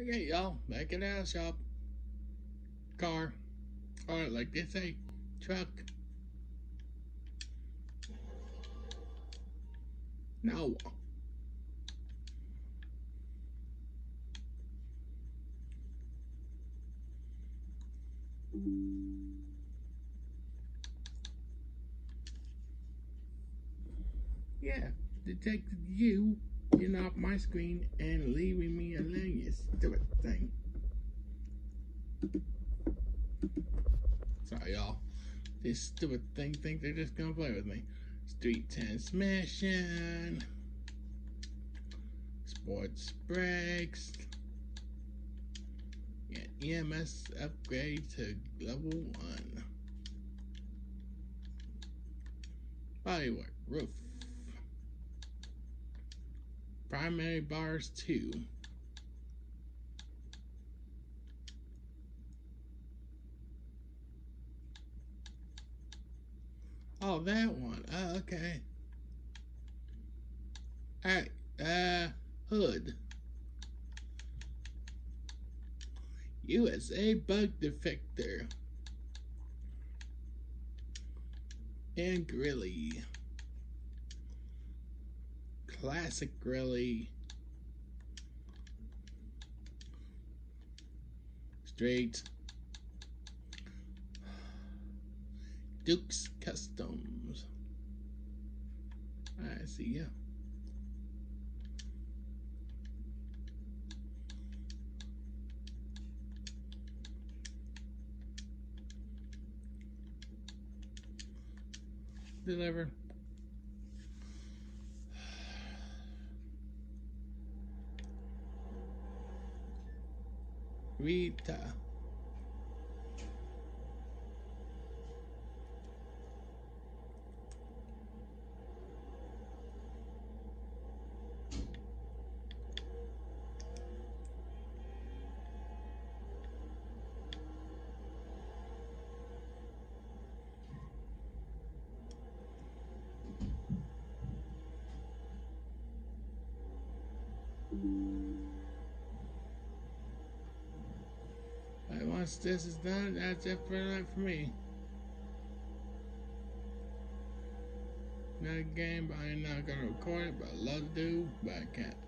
Okay, y'all, back at our shop. Car. Or like they say, truck. No. Yeah, detected you getting off my screen and leaving me alone, you stupid thing. Sorry, y'all. This stupid thing think they're just gonna play with me. Street transmission. Sports brakes. Yeah, EMS upgrade to level one. Bodywork, roof. Primary bars two. Oh, that one. Oh, okay. Alright, uh, hood. USA bug deflector. And grilly. Classic grilly. Straight. Duke's Customs. I see ya. Deliver. Rita. Right, once this is done, that's it for for me. Not a game, but I'm not gonna record it, but I love to do, but I can't.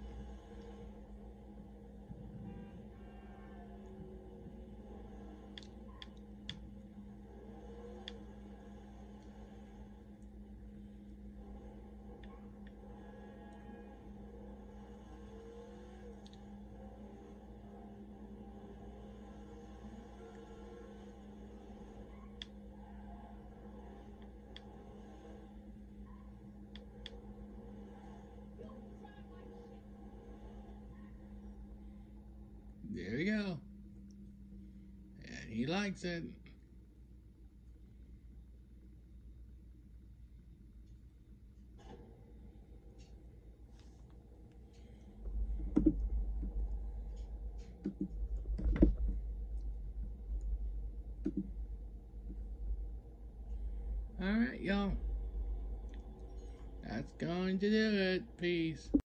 There we go. And he likes it. All right, y'all. That's going to do it. Peace.